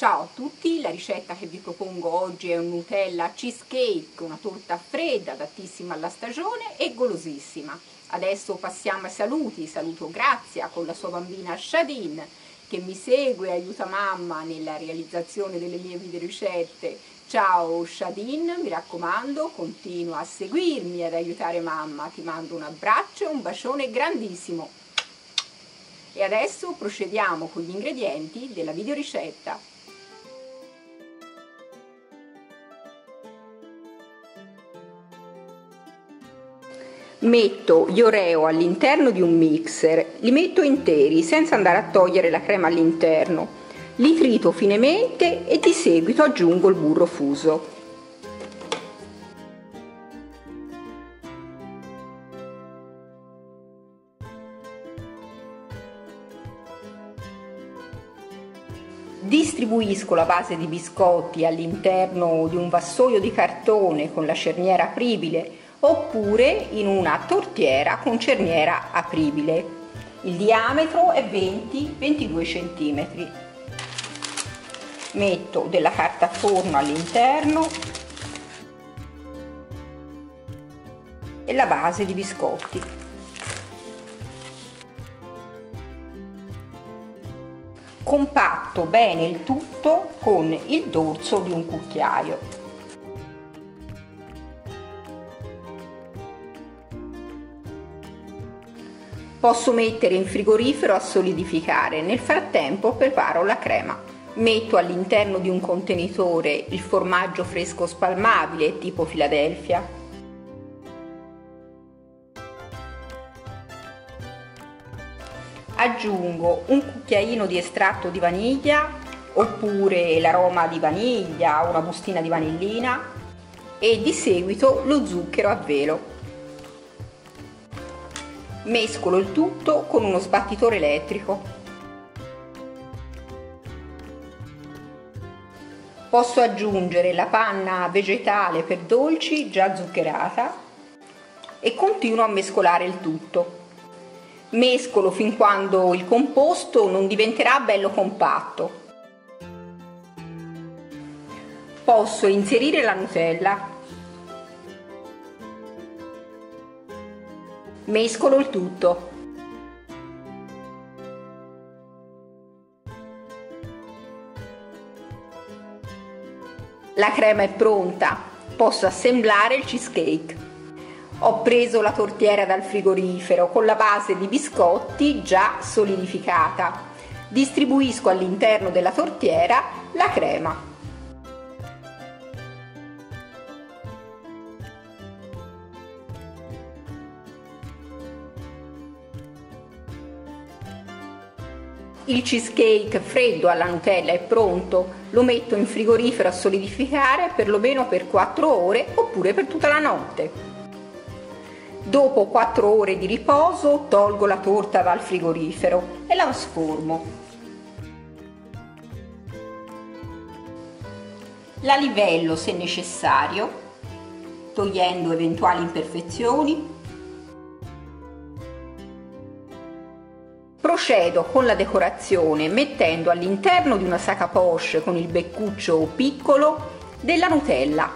Ciao a tutti, la ricetta che vi propongo oggi è un Nutella cheesecake, una torta fredda, adattissima alla stagione e golosissima. Adesso passiamo ai saluti, saluto Grazia con la sua bambina Shadin che mi segue e aiuta mamma nella realizzazione delle mie video ricette. Ciao Shadin, mi raccomando, continua a seguirmi e ad aiutare mamma. Ti mando un abbraccio e un bacione grandissimo. E adesso procediamo con gli ingredienti della videoricetta. Metto gli oreo all'interno di un mixer, li metto interi senza andare a togliere la crema all'interno, li trito finemente e di seguito aggiungo il burro fuso. Distribuisco la base di biscotti all'interno di un vassoio di cartone con la cerniera apribile oppure in una tortiera con cerniera apribile. Il diametro è 20-22 cm. Metto della carta forno all'interno e la base di biscotti. Compatto bene il tutto con il dorso di un cucchiaio. Posso mettere in frigorifero a solidificare, nel frattempo preparo la crema. Metto all'interno di un contenitore il formaggio fresco spalmabile tipo Philadelphia. Aggiungo un cucchiaino di estratto di vaniglia oppure l'aroma di vaniglia, una bustina di vanillina e di seguito lo zucchero a velo. Mescolo il tutto con uno sbattitore elettrico. Posso aggiungere la panna vegetale per dolci già zuccherata e continuo a mescolare il tutto. Mescolo fin quando il composto non diventerà bello compatto. Posso inserire la Nutella Mescolo il tutto. La crema è pronta, posso assemblare il cheesecake. Ho preso la tortiera dal frigorifero con la base di biscotti già solidificata. Distribuisco all'interno della tortiera la crema. Il cheesecake freddo alla Nutella è pronto, lo metto in frigorifero a solidificare perlomeno per 4 ore oppure per tutta la notte. Dopo 4 ore di riposo tolgo la torta dal frigorifero e la sformo. La livello se necessario, togliendo eventuali imperfezioni Procedo con la decorazione mettendo all'interno di una sacca poche con il beccuccio piccolo della Nutella.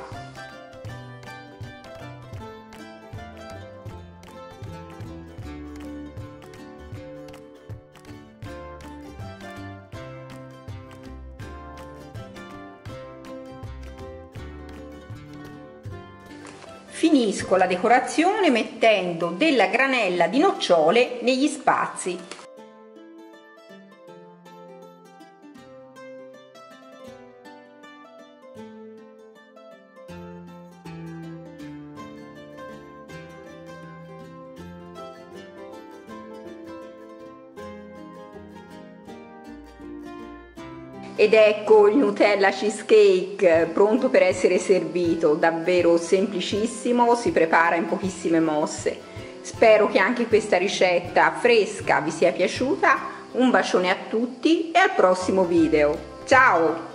Finisco la decorazione mettendo della granella di nocciole negli spazi Ed ecco il Nutella cheesecake pronto per essere servito, davvero semplicissimo, si prepara in pochissime mosse. Spero che anche questa ricetta fresca vi sia piaciuta, un bacione a tutti e al prossimo video. Ciao!